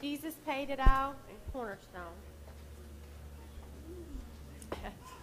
Jesus paid it all and Cornerstone.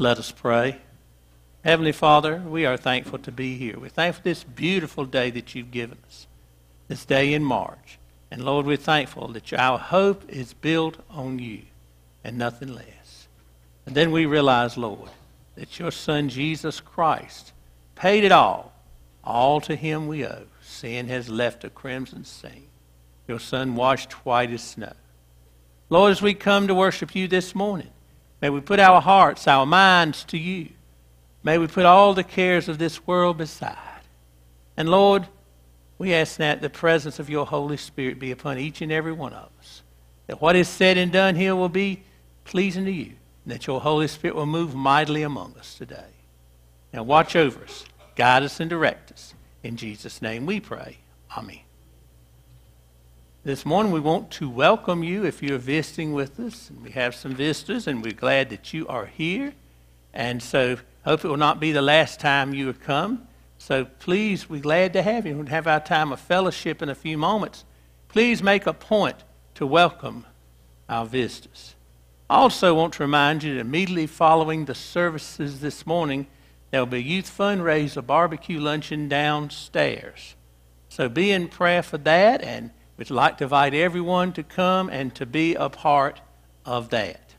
Let us pray. Heavenly Father, we are thankful to be here. We're thankful for this beautiful day that you've given us, this day in March. And Lord, we're thankful that our hope is built on you and nothing less. And then we realize, Lord, that your Son, Jesus Christ, paid it all. All to him we owe. Sin has left a crimson stain. Your Son washed white as snow. Lord, as we come to worship you this morning, may we put our hearts, our minds to you. May we put all the cares of this world beside. And Lord, we ask that the presence of your Holy Spirit be upon each and every one of us. That what is said and done here will be pleasing to you. And that your Holy Spirit will move mightily among us today. Now watch over us, guide us, and direct us. In Jesus' name we pray. Amen. This morning we want to welcome you if you're visiting with us. We have some visitors, and we're glad that you are here. And so hope it will not be the last time you come. So please, we're glad to have you. We'll have our time of fellowship in a few moments. Please make a point to welcome our visitors. I also want to remind you that immediately following the services this morning, there will be a youth fundraiser barbecue luncheon downstairs. So be in prayer for that, and we'd like to invite everyone to come and to be a part of that.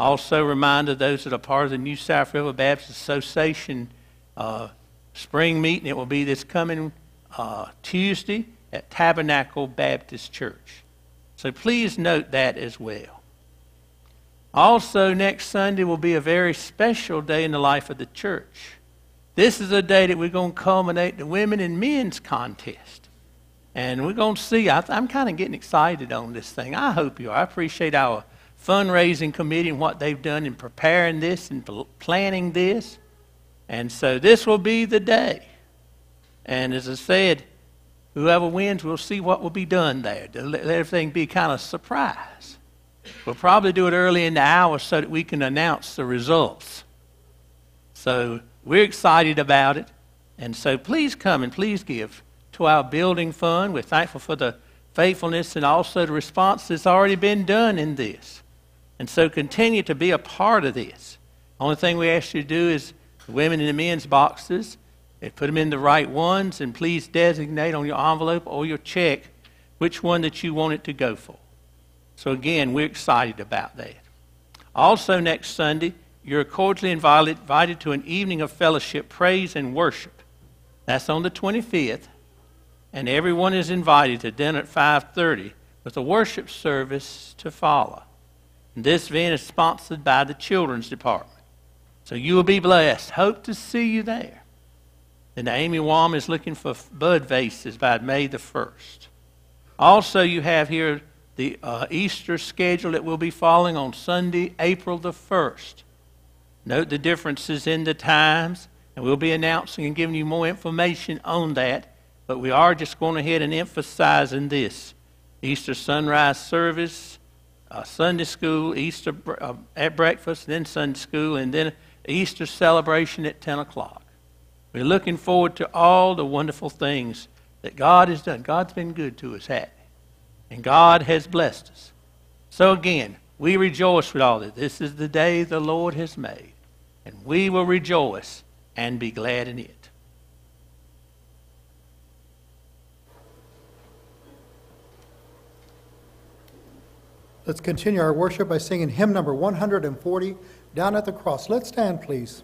Also, reminder those that are part of the New South River Baptist Association uh, spring meeting. It will be this coming uh, Tuesday at Tabernacle Baptist Church. So please note that as well. Also, next Sunday will be a very special day in the life of the church. This is a day that we're going to culminate the women and men's contest. And we're going to see, I, am kind of getting excited on this thing. I hope you are. I appreciate our fundraising committee and what they've done in preparing this and planning this. And so this will be the day. And as I said, whoever wins, we'll see what will be done there. Let everything be kind of surprise. We'll probably do it early in the hour so that we can announce the results. So we're excited about it. And so please come and please give to our building fund. We're thankful for the faithfulness and also the response that's already been done in this. And so continue to be a part of this. Only thing we ask you to do is the women in the men's boxes, eh, put them in the right ones, and please designate on your envelope or your check which one that you want it to go for. So again, we're excited about that. Also, next Sunday, you're cordially invited to an evening of fellowship, praise, and worship. That's on the 25th, and everyone is invited to dinner at 5:30 with a worship service to follow. This event is sponsored by the Children's Department. So you will be blessed. Hope to see you there. And Amy Wam is looking for bud vases by May the 1st. Also, you have here the uh, Easter schedule that will be falling on Sunday, April the 1st. Note the differences in the times, and we'll be announcing and giving you more information on that. But we are just going ahead and emphasizing this Easter sunrise service uh, Sunday school, Easter uh, at breakfast, then Sunday school, and then Easter celebration at 10 o'clock. We're looking forward to all the wonderful things that God has done. God's been good to us, he? And God has blessed us. So again, we rejoice with all this. This is the day the Lord has made, and we will rejoice and be glad in it. Let's continue our worship by singing hymn number 140, Down at the Cross. Let's stand, please.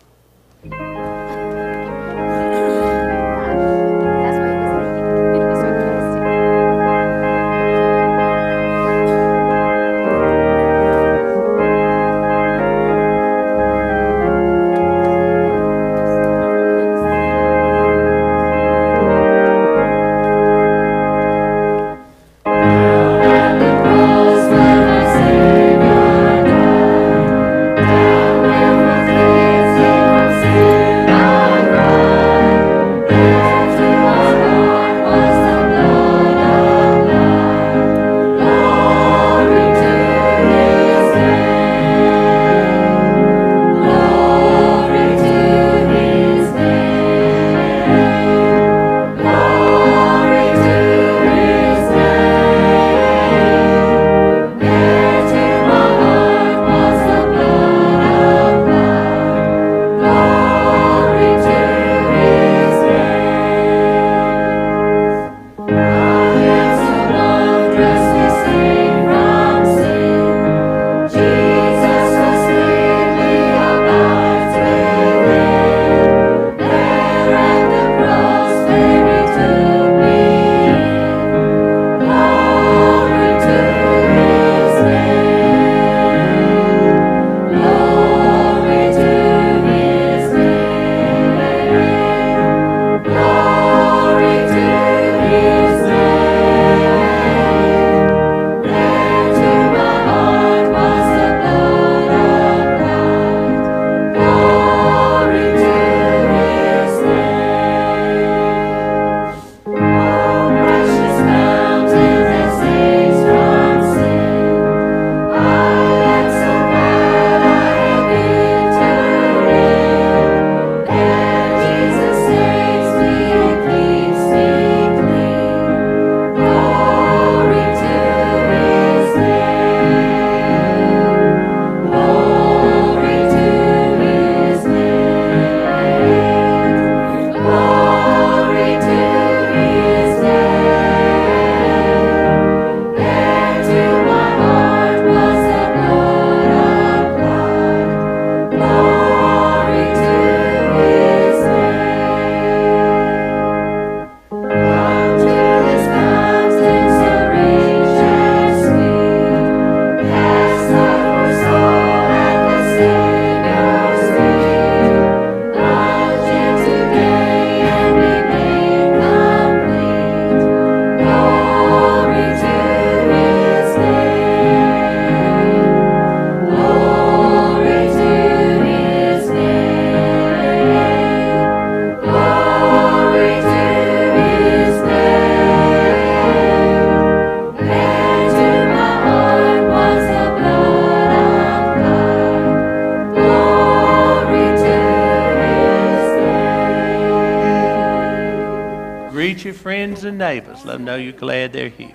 Them know you're glad they're here.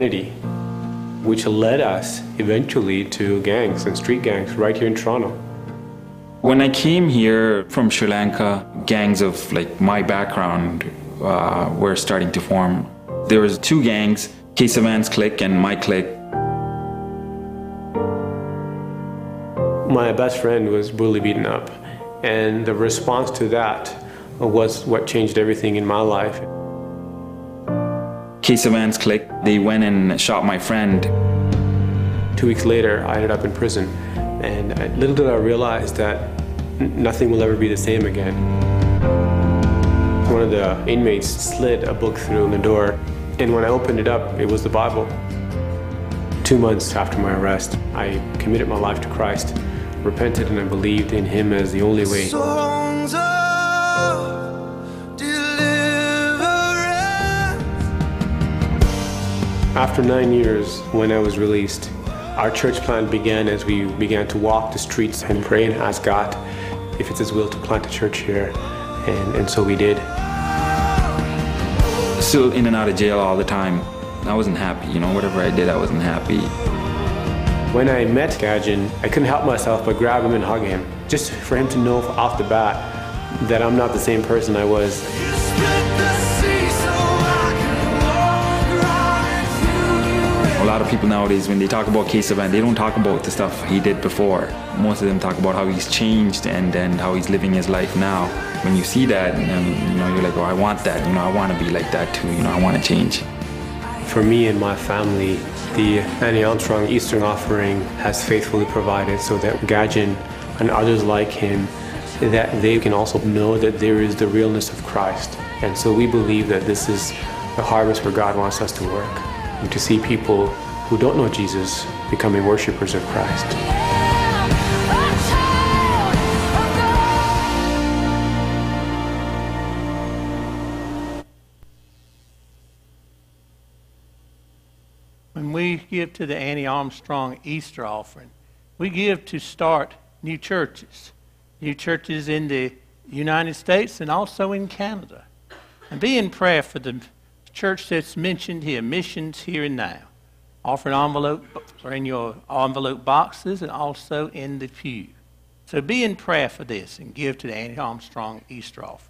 Which led us eventually to gangs and street gangs right here in Toronto. When I came here from Sri Lanka, gangs of like my background uh, were starting to form. There was two gangs, Kesavan's clique and my clique. My best friend was brutally beaten up, and the response to that was what changed everything in my life. Kesavan's clique, they went and shot my friend. Two weeks later, I ended up in prison, and little did I realize that nothing will ever be the same again. One of the inmates slid a book through the door, and when I opened it up, it was the Bible. Two months after my arrest, I committed my life to Christ, repented, and I believed in Him as the only way. After nine years, when I was released, our church plan began as we began to walk the streets and pray and ask God if it's His will to plant a church here. And, and so we did. Still in and out of jail all the time. I wasn't happy, you know, whatever I did, I wasn't happy. When I met Gajan, I couldn't help myself but grab him and hug him, just for him to know off the bat that I'm not the same person I was. Lot of people nowadays, when they talk about Kesavan, they don't talk about the stuff he did before. Most of them talk about how he's changed and, and how he's living his life now. When you see that, and, you know, you're like, oh, I want that. You know, I want to be like that too. You know, I want to change. For me and my family, the Annie Armstrong Easter Offering has faithfully provided so that Gajan and others like him, that they can also know that there is the realness of Christ. And so we believe that this is the harvest where God wants us to work, and to see people who don't know Jesus becoming worshipers of Christ. When we give to the Annie Armstrong Easter offering, we give to start new churches, new churches in the United States and also in Canada. And be in prayer for the church that's mentioned here, missions here and now. Offering envelope are in your envelope boxes and also in the pew. So be in prayer for this and give to the Annie Armstrong Easter offering.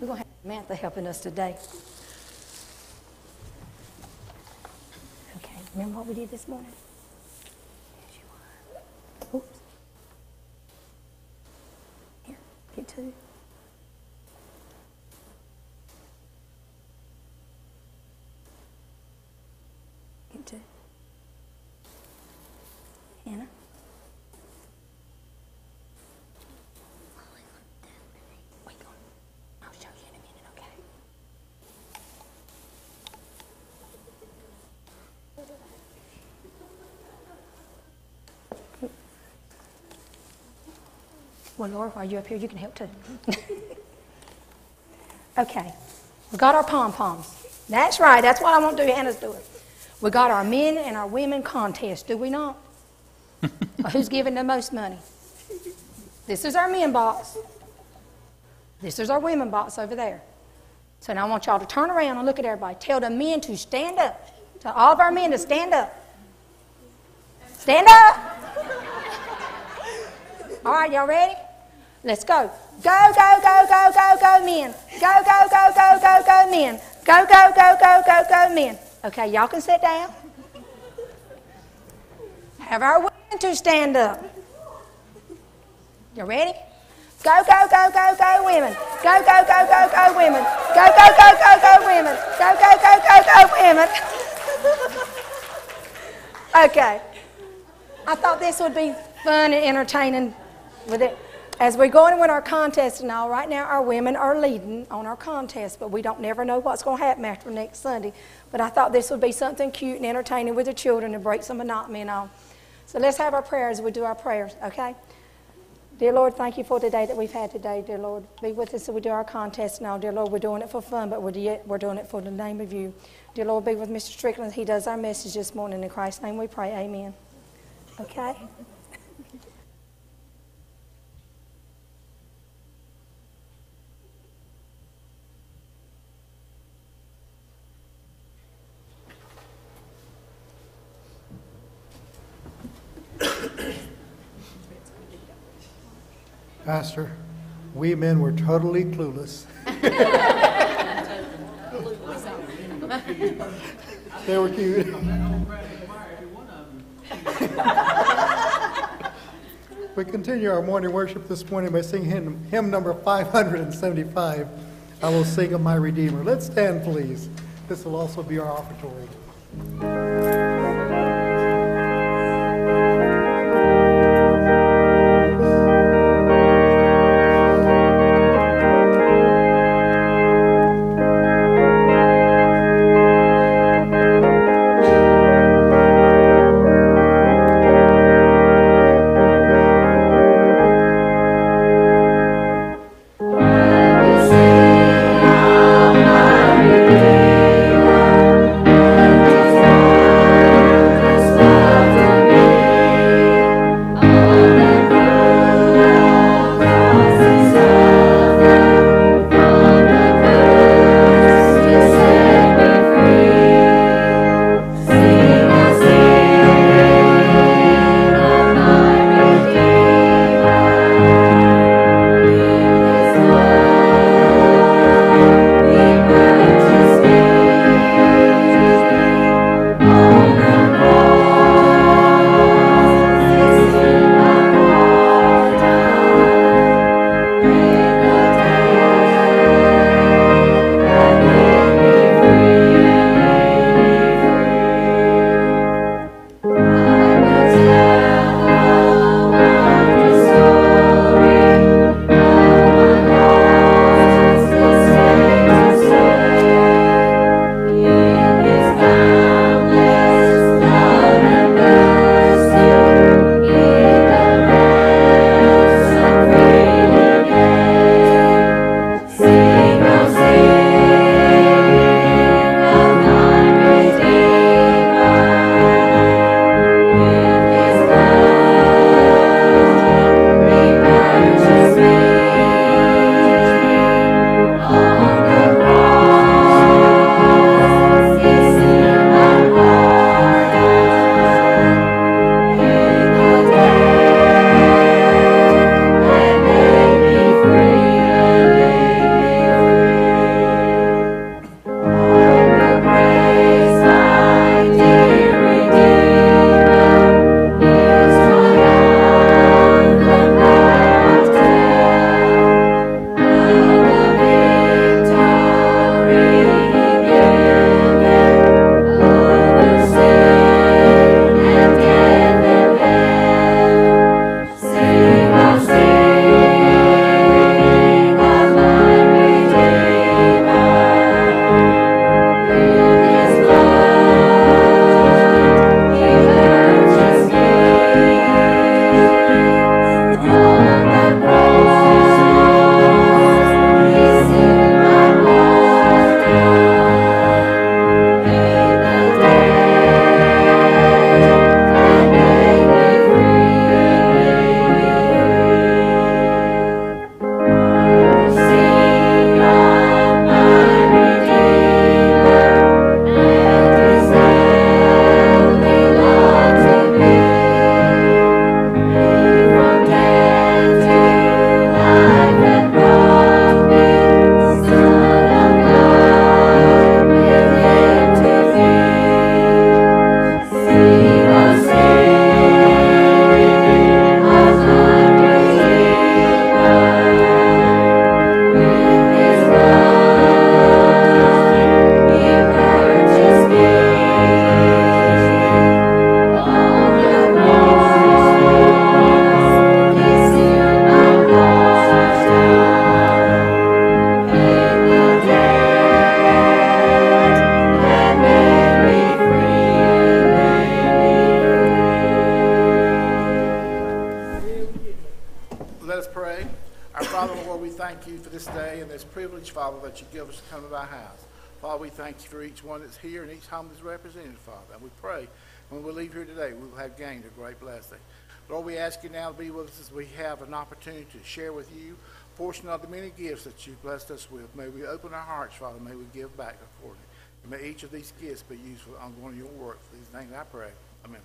We're going to have Samantha helping us today. Okay, remember what we did this morning? Yes, you are. Oops. Here, get two. Get two. Hannah? Wait, go on. I'll show you in a minute, okay? Well, Laura, while you're up here, you can help too. okay, we got our pom poms. That's right. That's what I want to do. Hannah's doing. It. We got our men and our women contest, do we not? Who's giving the most money? This is our men box. This is our women box over there. So now I want y'all to turn around and look at everybody. Tell the men to stand up. Tell all of our men to stand up. Stand up. All right, y'all ready? Let's go. Go, go, go, go, go, go, men. Go, go, go, go, go, go, men. Go, go, go, go, go, go, men. Okay, y'all can sit down. Have our women to stand up. You ready? Go, go, go, go, go, women. Go, go, go, go, go, women. Go, go, go, go, go, women. Go, go, go, go, go, women. okay. I thought this would be fun and entertaining with it. As we go going with our contest and all, right now our women are leading on our contest, but we don't never know what's going to happen after next Sunday. But I thought this would be something cute and entertaining with the children to break some monotony and all. So let's have our prayers. We do our prayers, okay? Dear Lord, thank you for today that we've had today, dear Lord. Be with us as we do our contest now. Dear Lord, we're doing it for fun, but we're, yet, we're doing it for the name of you. Dear Lord, be with Mr. Strickland. He does our message this morning. In Christ's name we pray. Amen. Okay? Pastor, we men were totally clueless. They were cute. We continue our morning worship this morning by singing hymn, hymn number 575, I Will Sing of My Redeemer. Let's stand, please. This will also be our offertory. That's represented, Father. And we pray when we leave here today, we will have gained a great blessing. Lord, we ask you now to be with us as we have an opportunity to share with you a portion of the many gifts that you've blessed us with. May we open our hearts, Father. May we give back accordingly. And may each of these gifts be used for the ongoing of your work. For these things I pray. Amen.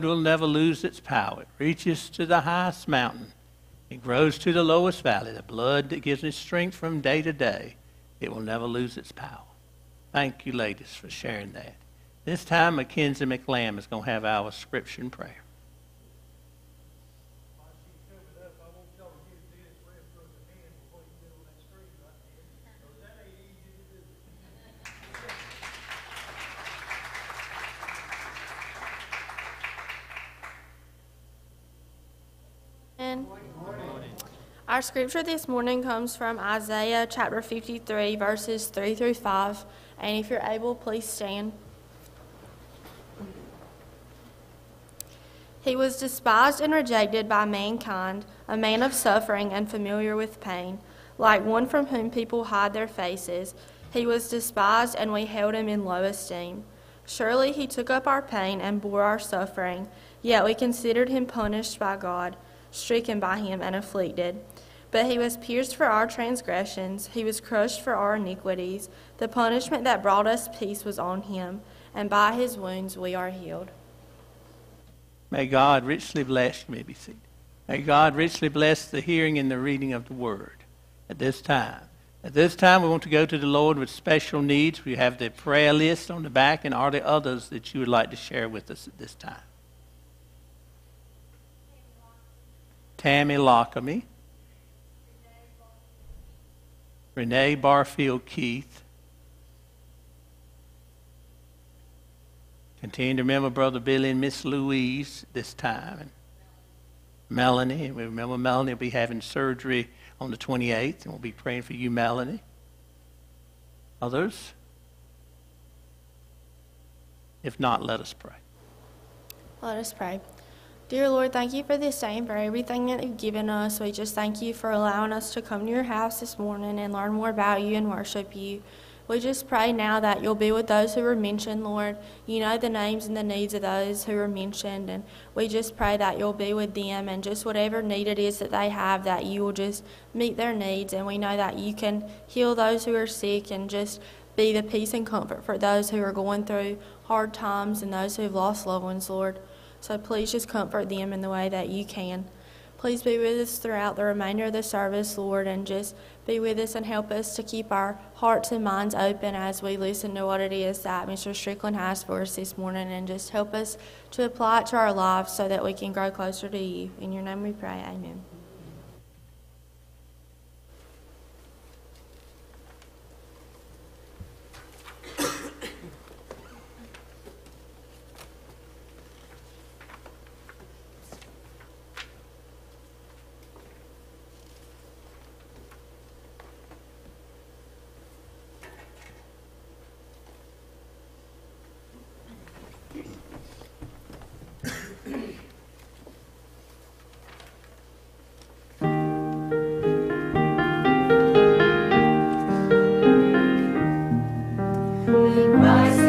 Blood will never lose its power. It reaches to the highest mountain. It grows to the lowest valley. The blood that gives it strength from day to day. It will never lose its power. Thank you, ladies, for sharing that. This time, Mackenzie McLam is going to have our scripture and prayer. And our scripture this morning comes from Isaiah chapter 53, verses 3 through 5. And if you're able, please stand. He was despised and rejected by mankind, a man of suffering and familiar with pain, like one from whom people hide their faces. He was despised, and we held him in low esteem. Surely he took up our pain and bore our suffering, yet we considered him punished by God, stricken by him, and afflicted. But he was pierced for our transgressions, he was crushed for our iniquities. The punishment that brought us peace was on him, and by his wounds we are healed. May God richly bless you. May be seated. May God richly bless the hearing and the reading of the word at this time. At this time, we want to go to the Lord with special needs. We have the prayer list on the back, and are there others that you would like to share with us at this time? Tammy Lockamy, Renee Barfield Keith. Continue to remember Brother Billy and Miss Louise this time. And Melanie, and we remember Melanie will be having surgery on the 28th, and we'll be praying for you, Melanie. Others? If not, let us pray. Let us pray. Dear Lord, thank you for this day and for everything that you've given us. We just thank you for allowing us to come to your house this morning and learn more about you and worship you. We just pray now that you'll be with those who were mentioned, Lord. You know the names and the needs of those who were mentioned, and we just pray that you'll be with them and just whatever need it is that they have, that you will just meet their needs. And we know that you can heal those who are sick and just be the peace and comfort for those who are going through hard times and those who have lost loved ones, Lord. So please just comfort them in the way that you can. Please be with us throughout the remainder of the service, Lord, and just be with us and help us to keep our hearts and minds open as we listen to what it is that Mr. Strickland has for us this morning, and just help us to apply it to our lives so that we can grow closer to you. In your name we pray. Amen. Christ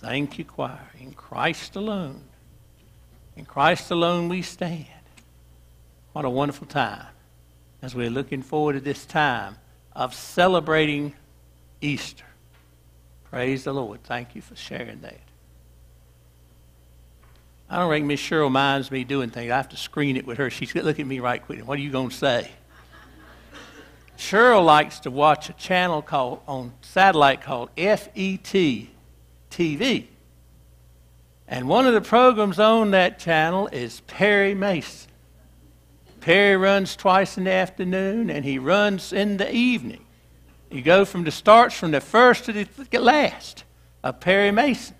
Thank you, choir. In Christ alone. In Christ alone we stand. What a wonderful time as we're looking forward to this time of celebrating Easter. Praise the Lord. Thank you for sharing that. I don't think Miss Cheryl minds me doing things. I have to screen it with her. She's going to look at me right quick. What are you going to say? Cheryl likes to watch a channel called on satellite called FET TV. And one of the programs on that channel is Perry Mason. Perry runs twice in the afternoon and he runs in the evening. You go from the starts from the first to the last of Perry Mason.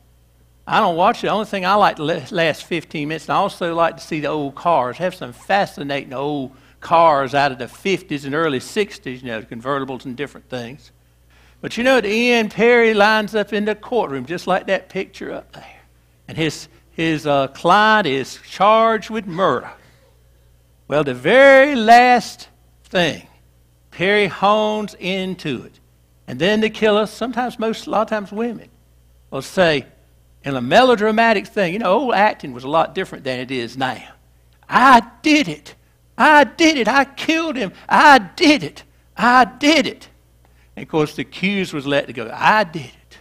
I don't watch it. The only thing I like the last 15 minutes, and I also like to see the old cars. Have some fascinating old cars out of the 50s and early 60s, you know, convertibles and different things. But you know, the end, Perry lines up in the courtroom, just like that picture up there. And his, his uh, client is charged with murder. Well, the very last thing, Perry hones into it. And then the killer, sometimes most, a lot of times women, will say, in a melodramatic thing, you know, old acting was a lot different than it is now. I did it. I did it. I killed him. I did it. I did it. And of course, the accused was let to go. I did it.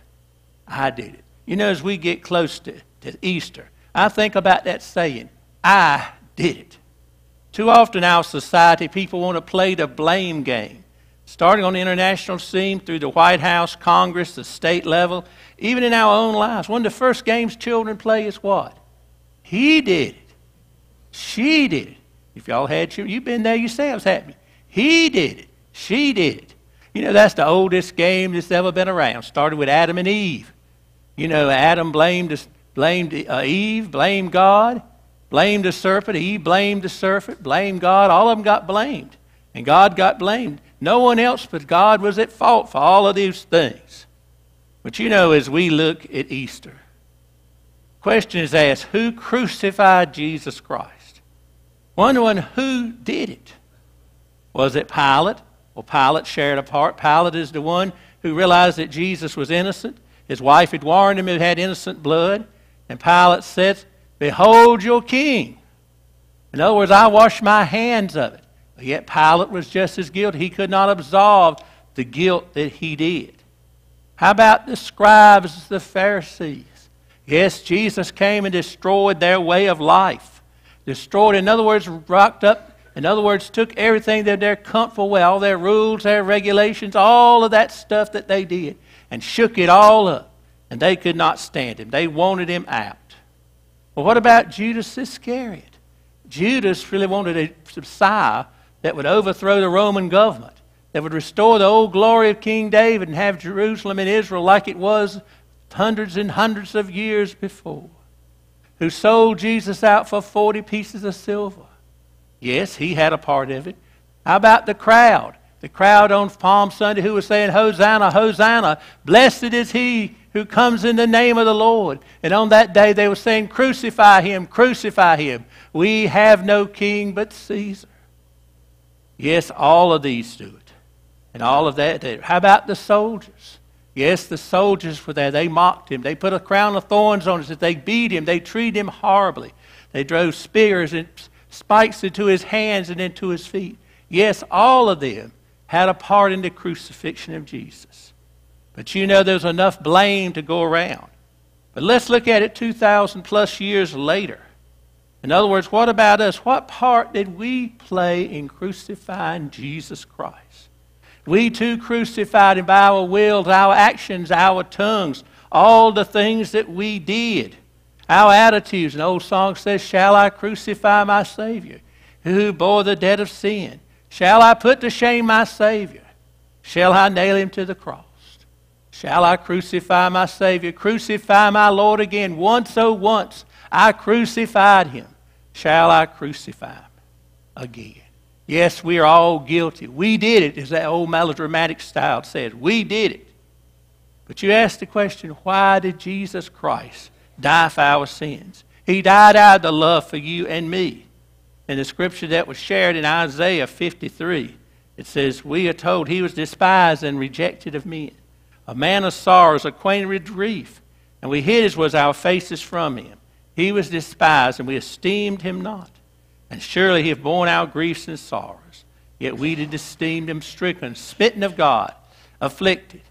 I did it. You know, as we get close to, to Easter, I think about that saying, I did it. Too often, our society, people want to play the blame game. Starting on the international scene, through the White House, Congress, the state level, even in our own lives. One of the first games children play is what? He did it. She did it. If y'all had children, you've been there yourselves, haven't you? He did it. She did it. You know, that's the oldest game that's ever been around. Started with Adam and Eve. You know, Adam blamed, blamed uh, Eve, blamed God, blamed the serpent. Eve blamed the serpent, blamed God. All of them got blamed. And God got blamed. No one else but God was at fault for all of these things. But you know, as we look at Easter, question is asked who crucified Jesus Christ? Wondering who did it. Was it Pilate? Well, Pilate shared a part. Pilate is the one who realized that Jesus was innocent. His wife had warned him it had innocent blood. And Pilate said, Behold your king. In other words, I wash my hands of it. But yet Pilate was just as guilty. He could not absolve the guilt that he did. How about the scribes, the Pharisees? Yes, Jesus came and destroyed their way of life. Destroyed, in other words, rocked up, in other words, took everything that they're comfortable with, all their rules, their regulations, all of that stuff that they did, and shook it all up. And they could not stand him. They wanted him out. Well, what about Judas Iscariot? Judas really wanted a Messiah that would overthrow the Roman government, that would restore the old glory of King David and have Jerusalem and Israel like it was hundreds and hundreds of years before, who sold Jesus out for 40 pieces of silver. Yes, he had a part of it. How about the crowd? The crowd on Palm Sunday who was saying, Hosanna, Hosanna, blessed is he who comes in the name of the Lord. And on that day they were saying, Crucify him, crucify him. We have no king but Caesar. Yes, all of these do it. And all of that. How about the soldiers? Yes, the soldiers were there. They mocked him. They put a crown of thorns on his head. They beat him. They treated him horribly. They drove spears and spikes into his hands and into his feet. Yes, all of them had a part in the crucifixion of Jesus. But you know, there's enough blame to go around. But let's look at it 2,000 plus years later. In other words, what about us? What part did we play in crucifying Jesus Christ? We too crucified him by our wills, our actions, our tongues, all the things that we did, our attitudes. An old song says, Shall I crucify my Savior, who bore the debt of sin? Shall I put to shame my Savior? Shall I nail him to the cross? Shall I crucify my Savior? Crucify my Lord again. Once, oh, once I crucified him. Shall I crucify him again? Yes, we are all guilty. We did it, as that old melodramatic style says. We did it. But you ask the question why did Jesus Christ die for our sins? He died out of the love for you and me. In the scripture that was shared in Isaiah 53, it says, We are told he was despised and rejected of men, a man of sorrows, acquainted with grief and we hid as was our faces from him. He was despised, and we esteemed him not. And surely he hath borne our griefs and sorrows. Yet we did esteem him stricken, smitten of God, afflicted.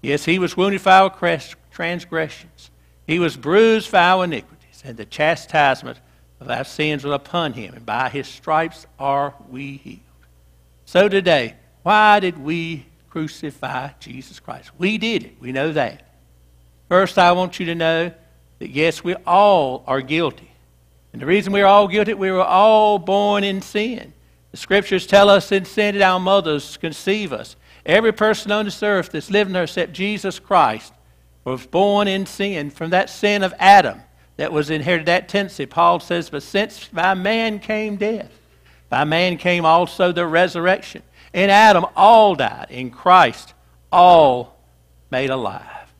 Yes, he was wounded for our transgressions. He was bruised for our iniquities, and the chastisement of our sins was upon him, and by his stripes are we healed. So today, why did we crucify Jesus Christ? We did it. We know that. First, I want you to know that yes, we all are guilty. And the reason we're all guilty, we were all born in sin. The scriptures tell us in sin did our mothers conceive us. Every person on this earth that's living there except Jesus Christ was born in sin from that sin of Adam that was inherited that tendency. Paul says, But since by man came death, by man came also the resurrection. In Adam, all died. In Christ, all made alive.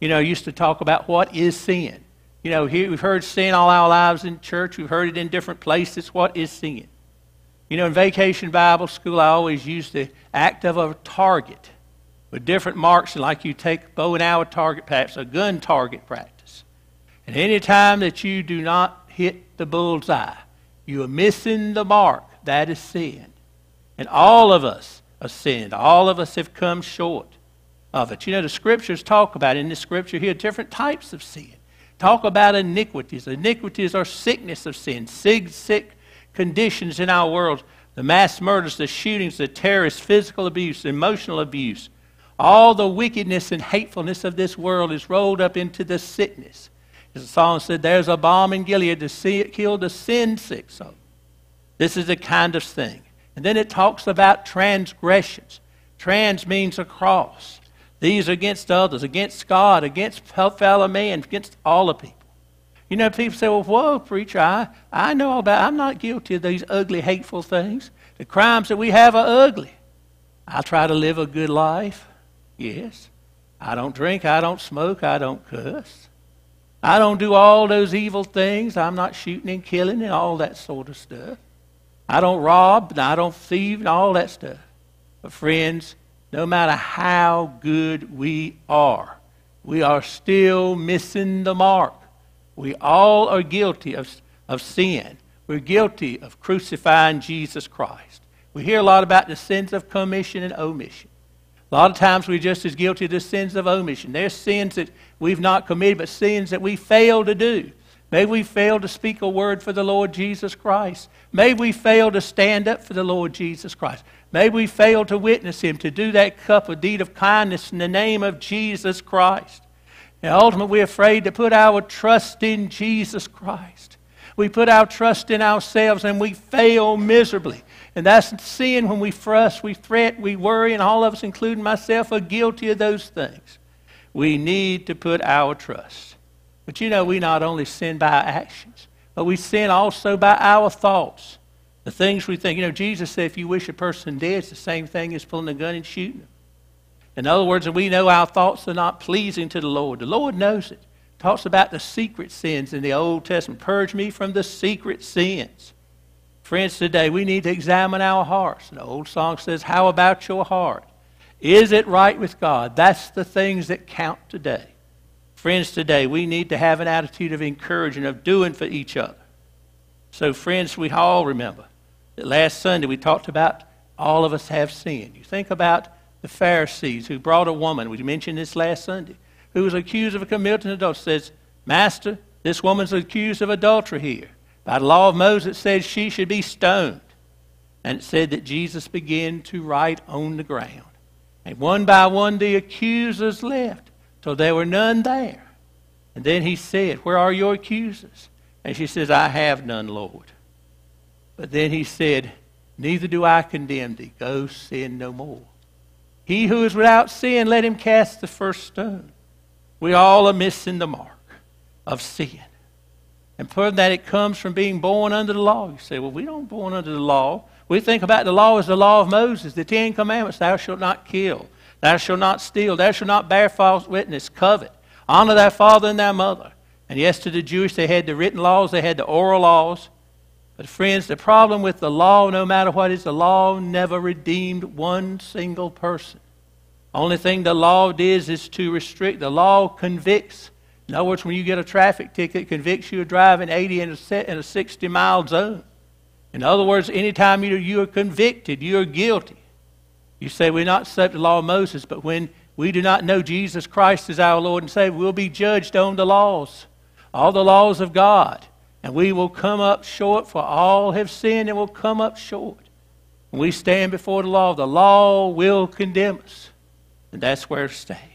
You know, used to talk about what is sin. You know, here we've heard sin all our lives in church. We've heard it in different places. What is sin? You know, in vacation Bible school, I always use the act of a target with different marks, like you take bow and arrow target practice, a gun target practice. And any time that you do not hit the bullseye, you are missing the mark. That is sin. And all of us have sinned. All of us have come short of it. You know, the scriptures talk about, in the scripture here, different types of sin. Talk about iniquities. Iniquities are sickness of sin, sick, sick conditions in our world. The mass murders, the shootings, the terrorists, physical abuse, emotional abuse. All the wickedness and hatefulness of this world is rolled up into the sickness. As the song said, there's a balm in Gilead to see it kill the sin sick soul. This is the kind of thing. And then it talks about transgressions. Trans means across. These are against others, against God, against fellow man, against all the people. You know, people say, well, whoa, preacher, I, I know about I'm not guilty of these ugly, hateful things. The crimes that we have are ugly. I try to live a good life. Yes. I don't drink, I don't smoke, I don't cuss. I don't do all those evil things. I'm not shooting and killing and all that sort of stuff. I don't rob and I don't thieve and all that stuff. But, friends, no matter how good we are, we are still missing the mark. We all are guilty of, of sin. We're guilty of crucifying Jesus Christ. We hear a lot about the sins of commission and omission. A lot of times we're just as guilty of the sins of omission. There's sins that we've not committed, but sins that we fail to do. Maybe we fail to speak a word for the Lord Jesus Christ. Maybe we fail to stand up for the Lord Jesus Christ. Maybe we fail to witness Him, to do that cup of deed of kindness in the name of Jesus Christ. And ultimately, we're afraid to put our trust in Jesus Christ. We put our trust in ourselves and we fail miserably. And that's sin when we fuss, we fret, we worry, and all of us, including myself, are guilty of those things. We need to put our trust. But you know, we not only sin by our actions, but we sin also by our thoughts. The things we think. You know, Jesus said if you wish a person dead, it's the same thing as pulling a gun and shooting them. In other words, we know our thoughts are not pleasing to the Lord. The Lord knows it. Talks about the secret sins in the Old Testament. Purge me from the secret sins. Friends, today we need to examine our hearts. The old song says, How about your heart? Is it right with God? That's the things that count today. Friends, today we need to have an attitude of encouraging, of doing for each other. So, friends, we all remember that last Sunday we talked about all of us have sinned. You think about the Pharisees who brought a woman, we mentioned this last Sunday, who was accused of a committing adultery. Says, Master, this woman's accused of adultery here. By the law of Moses, it says she should be stoned. And it said that Jesus began to write on the ground. And one by one the accusers left, till there were none there. And then he said, Where are your accusers? And she says, I have none, Lord. But then he said, Neither do I condemn thee. Go sin no more. He who is without sin, let him cast the first stone. We all are missing the mark of sin. And from that, it comes from being born under the law. You say, well, we don't born under the law. We think about the law as the law of Moses, the Ten Commandments. Thou shalt not kill. Thou shalt not steal. Thou shalt not bear false witness. Covet. Honor thy father and thy mother. And yes, to the Jewish, they had the written laws, they had the oral laws. But friends, the problem with the law, no matter what is, the law never redeemed one single person. Only thing the law does is to restrict. The law convicts. In other words, when you get a traffic ticket, it convicts you of driving 80 in a, in a 60 mile zone. In other words, anytime you, you are convicted, you are guilty. You say, We're not subject to the law of Moses, but when we do not know Jesus Christ as our Lord and Savior, we'll be judged on the laws, all the laws of God. And we will come up short, for all have sinned and will come up short. When we stand before the law, the law will condemn us. And that's where to stay.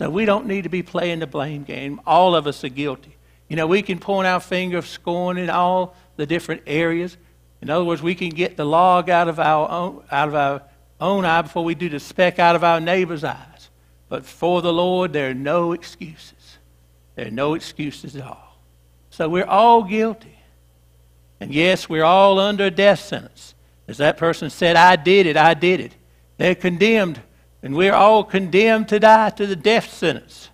So we don't need to be playing the blame game. All of us are guilty. You know, we can point our finger of scorn in all the different areas. In other words, we can get the log out of our own, out of our own eye before we do the speck out of our neighbor's eyes. But for the Lord, there are no excuses. There are no excuses at all. So we're all guilty. And yes, we're all under a death sentence. As that person said, I did it, I did it. They're condemned, and we're all condemned to die to the death sentence.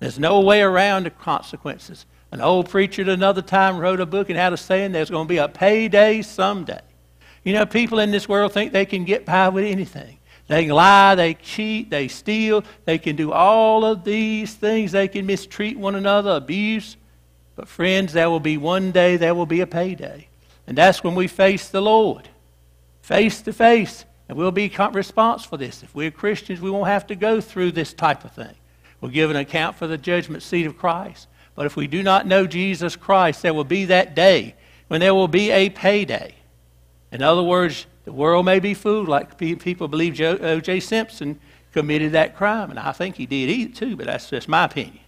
There's no way around the consequences. An old preacher at another time wrote a book and had a saying there's going to be a payday someday. You know, people in this world think they can get by with anything. They can lie, they cheat, they steal, they can do all of these things. They can mistreat one another, abuse. But, friends, there will be one day, there will be a payday. And that's when we face the Lord, face to face. And we'll be responsible for this. If we're Christians, we won't have to go through this type of thing. We'll give an account for the judgment seat of Christ. But if we do not know Jesus Christ, there will be that day when there will be a payday. In other words, the world may be fooled, like people believe O.J. Simpson committed that crime, and I think he did too, but that's just my opinion.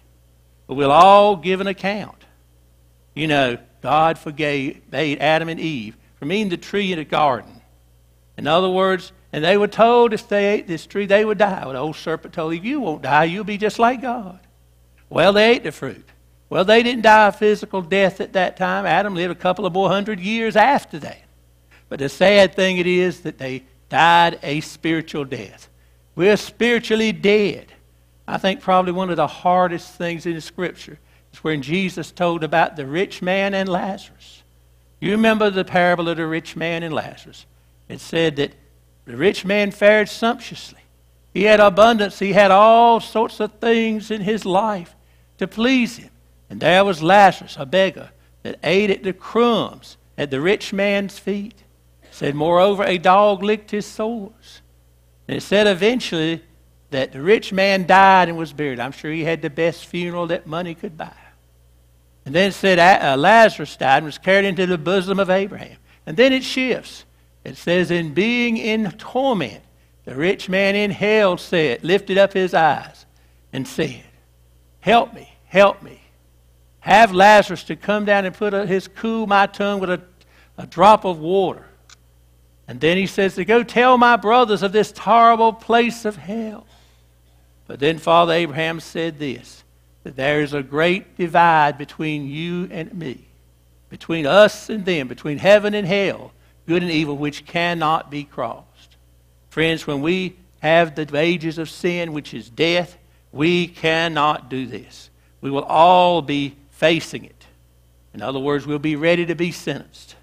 But we'll all give an account. You know, God forgave made Adam and Eve from eating the tree in the garden. In other words, and they were told if they ate this tree, they would die. Well, the old serpent told Eve, You won't die, you'll be just like God. Well, they ate the fruit. Well, they didn't die a physical death at that time. Adam lived a couple of more hundred years after that. But the sad thing it is that they died a spiritual death. We're spiritually dead. I think probably one of the hardest things in the scripture is when Jesus told about the rich man and Lazarus. You remember the parable of the rich man and Lazarus. It said that the rich man fared sumptuously. He had abundance. He had all sorts of things in his life to please him. And there was Lazarus, a beggar, that ate at the crumbs at the rich man's feet. It said, moreover, a dog licked his sores. And it said eventually that the rich man died and was buried. I'm sure he had the best funeral that money could buy. And then it said uh, Lazarus died and was carried into the bosom of Abraham. And then it shifts. It says, in being in torment, the rich man in hell said, lifted up his eyes and said, Help me, help me. Have Lazarus to come down and put a, his cool my tongue with a, a drop of water. And then he says to go tell my brothers of this horrible place of hell. But then Father Abraham said this that there is a great divide between you and me, between us and them, between heaven and hell, good and evil, which cannot be crossed. Friends, when we have the wages of sin, which is death, we cannot do this. We will all be facing it. In other words, we'll be ready to be sentenced.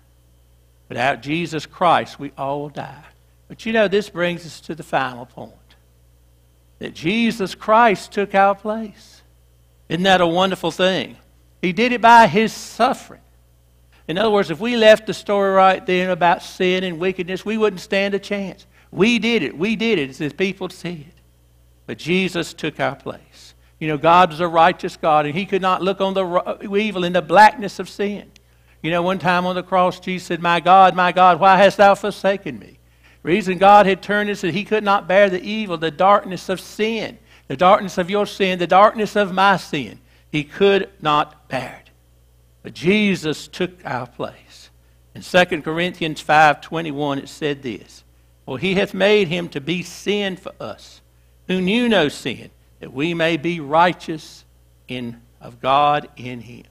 Without Jesus Christ, we all die. But you know, this brings us to the final point that Jesus Christ took our place. Isn't that a wonderful thing? He did it by his suffering. In other words, if we left the story right then about sin and wickedness, we wouldn't stand a chance. We did it. We did it, as people said. But Jesus took our place. You know, God is a righteous God, and He could not look on the uh, evil in the blackness of sin. You know, one time on the cross, Jesus said, My God, my God, why hast thou forsaken me? The reason God had turned is that He could not bear the evil, the darkness of sin, the darkness of your sin, the darkness of my sin. He could not bear it. But Jesus took our place. In 2 Corinthians 5.21 it said this, For he hath made him to be sin for us, who knew no sin, that we may be righteous in, of God in him.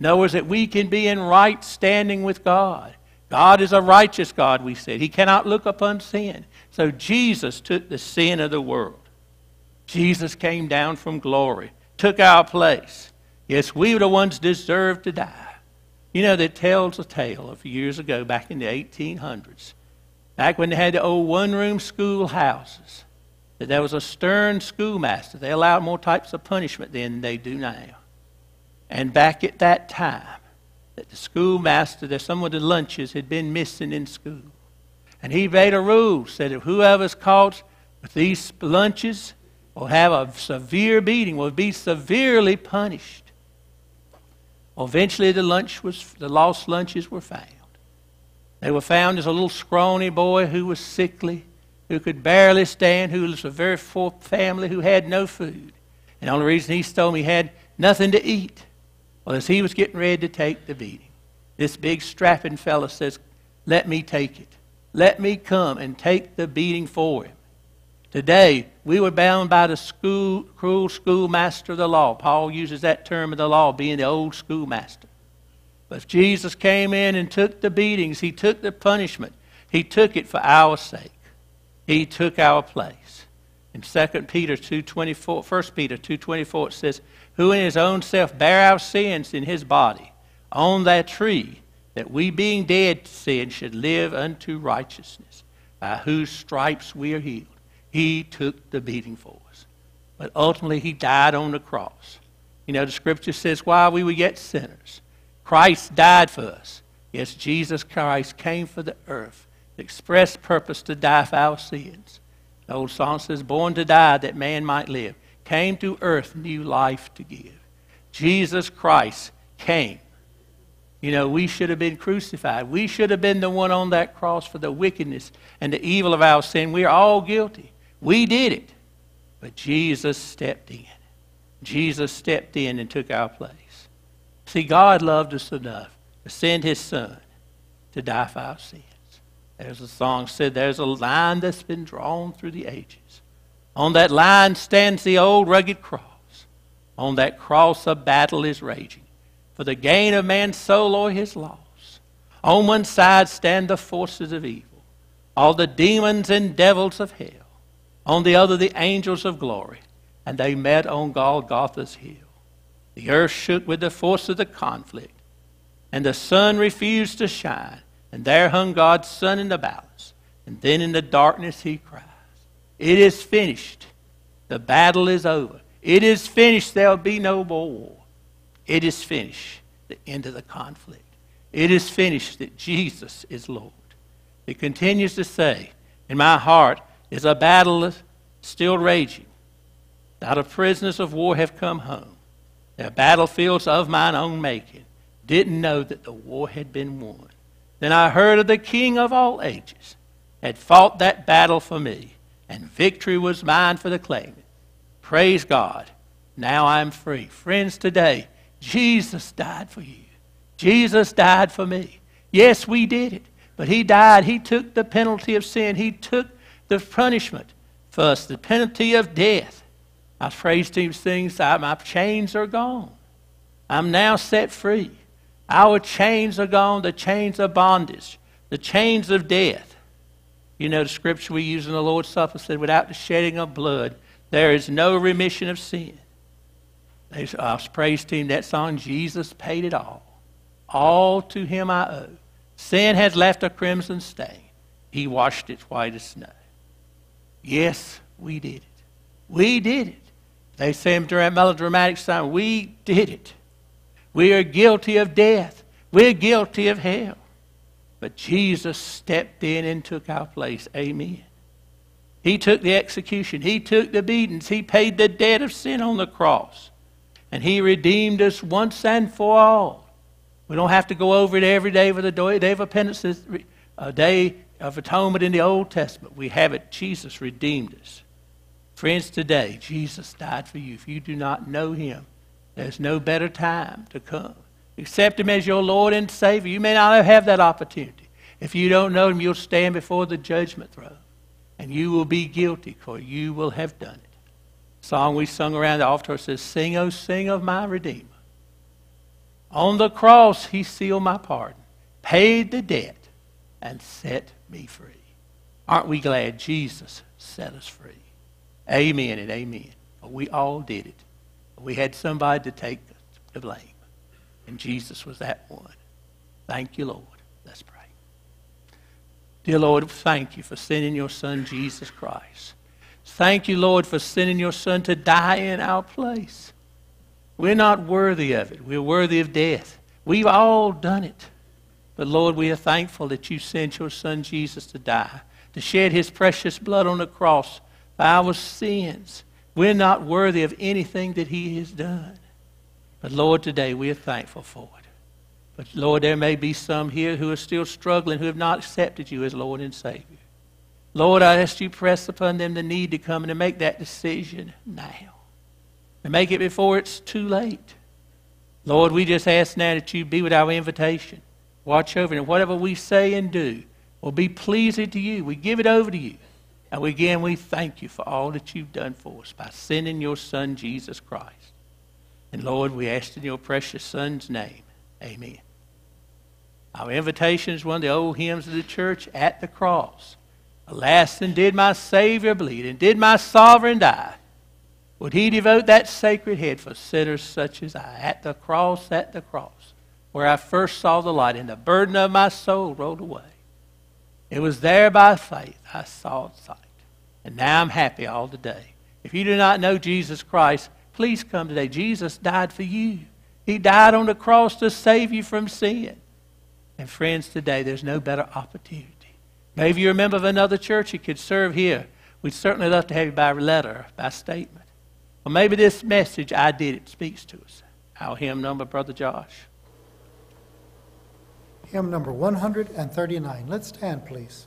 Words, that we can be in right standing with God. God is a righteous God, we said. He cannot look upon sin. So Jesus took the sin of the world. Jesus came down from glory, took our place. Yes, we were the ones deserved to die. You know, that tells a tale of years ago, back in the 1800s, back when they had the old one room schoolhouses, that there was a stern schoolmaster. They allowed more types of punishment then than they do now. And back at that time, that the schoolmaster, that some of the lunches had been missing in school. And he made a rule, said if whoever's caught with these lunches will have a severe beating, will be severely punished. Eventually the lunch was the lost lunches were found. They were found as a little scrawny boy who was sickly, who could barely stand, who was a very poor family, who had no food. And the only reason he stole me he had nothing to eat well, as he was getting ready to take the beating, this big strapping fellow says, Let me take it. Let me come and take the beating for him. Today, we were bound by the school, cruel schoolmaster of the law. Paul uses that term of the law, being the old schoolmaster. But if Jesus came in and took the beatings, he took the punishment. He took it for our sake. He took our place. In 2 Peter 2.24, 1 Peter 2.24, it says, Who in his own self bare our sins in his body on that tree, that we being dead to sin should live unto righteousness, by whose stripes we are healed. He took the beating for us. But ultimately, he died on the cross. You know, the scripture says, while we were yet sinners, Christ died for us. Yes, Jesus Christ came for the earth, the express purpose to die for our sins. The old song says, born to die that man might live, came to earth new life to give. Jesus Christ came. You know, we should have been crucified. We should have been the one on that cross for the wickedness and the evil of our sin. We are all guilty. We did it. But Jesus stepped in. Jesus stepped in and took our place. See, God loved us enough to send his son to die for our sins. There's a song said there's a line that's been drawn through the ages. On that line stands the old rugged cross. On that cross a battle is raging for the gain of man's soul or his loss. On one side stand the forces of evil, all the demons and devils of hell. On the other the angels of glory, and they met on Golgotha's hill. The earth shook with the force of the conflict, and the sun refused to shine. And there hung God's Son in the balance. And then in the darkness he cries, It is finished. The battle is over. It is finished. There will be no more war. It is finished. The end of the conflict. It is finished that Jesus is Lord. It continues to say, In my heart is a battle still raging. Not of prisoners of war have come home. Their battlefields of mine own making. Didn't know that the war had been won. Then I heard of the King of all ages had fought that battle for me, and victory was mine for the claiming. Praise God. Now I'm free. Friends, today, Jesus died for you. Jesus died for me. Yes, we did it. But he died. He took the penalty of sin. He took the punishment for us, the penalty of death. Our praise team sings, My chains are gone. I'm now set free. Our chains are gone, the chains of bondage, the chains of death. You know, the scripture we use in the Lord's Supper said, without the shedding of blood, there is no remission of sin. There's our praise team, that song, Jesus paid it all. All to him I owe. Sin has left a crimson stain. He washed it white as snow. Yes, we did it. We did it. They say in melodramatic style, we did it. We are guilty of death. We're guilty of hell. But Jesus stepped in and took our place. Amen. He took the execution. He took the beatings. He paid the debt of sin on the cross. And He redeemed us once and for all. We don't have to go over it every day for the day of penance, a day of atonement in the Old Testament. We have it. Jesus redeemed us. Friends, today, Jesus died for you. If you do not know Him, there's no better time to come. Accept Him as your Lord and Savior. You may not have that opportunity. If you don't know Him, you'll stand before the judgment throne. And you will be guilty, for you will have done it. The song we sung around the altar says, Sing, oh, sing of my Redeemer. On the cross, He sealed my pardon, paid the debt, and set me free. Aren't we glad Jesus set us free? Amen and amen. We all did it. We had somebody to take the blame. And Jesus was that one. Thank you, Lord. Let's pray. Dear Lord, thank you for sending your Son, Jesus Christ. Thank you, Lord, for sending your Son to die in our place. We're not worthy of it. We're worthy of death. We've all done it. But Lord, we are thankful that you sent your son Jesus to die, to shed his precious blood on the cross for our sins. We're not worthy of anything that he has done. But Lord, today we are thankful for it. But Lord, there may be some here who are still struggling, who have not accepted you as Lord and Savior. Lord, I ask you press upon them the need to come and to make that decision now. And make it before it's too late. Lord, we just ask now that you be with our invitation. Watch over it. And whatever we say and do will be pleasing to you. We give it over to you. And again, we thank you for all that you've done for us by sending your Son, Jesus Christ. And Lord, we ask in your precious Son's name. Amen. Our invitation is one of the old hymns of the church at the cross. Alas, and did my Savior bleed, and did my sovereign die? Would he devote that sacred head for sinners such as I? At the cross, at the cross, where I first saw the light, and the burden of my soul rolled away. It was there by faith I saw sight. And now I'm happy all the day. If you do not know Jesus Christ, please come today. Jesus died for you. He died on the cross to save you from sin. And friends, today there's no better opportunity. Maybe you're a member of another church you could serve here. We'd certainly love to have you by letter, by statement. Or maybe this message, I did it, speaks to us. Our hymn number, Brother Josh. Hymn number 139. Let's stand, please.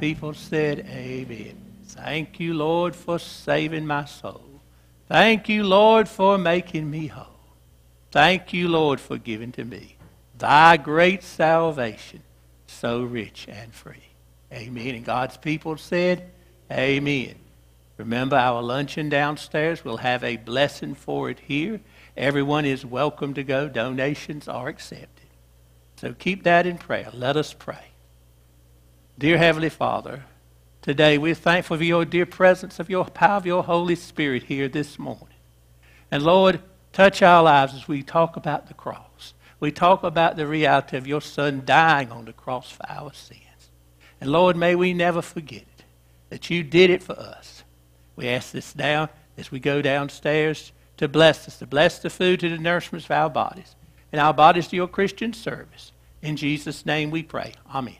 People said, Amen. Thank you, Lord, for saving my soul. Thank you, Lord, for making me whole. Thank you, Lord, for giving to me thy great salvation, so rich and free. Amen. And God's people said, Amen. Remember our luncheon downstairs. We'll have a blessing for it here. Everyone is welcome to go. Donations are accepted. So keep that in prayer. Let us pray. Dear Heavenly Father, today we're thankful for your dear presence of your power of your Holy Spirit here this morning. And Lord, touch our lives as we talk about the cross. We talk about the reality of your Son dying on the cross for our sins. And Lord, may we never forget it, that you did it for us. We ask this now as we go downstairs to bless us, to bless the food to the nourishment of our bodies, and our bodies to your Christian service. In Jesus' name we pray. Amen.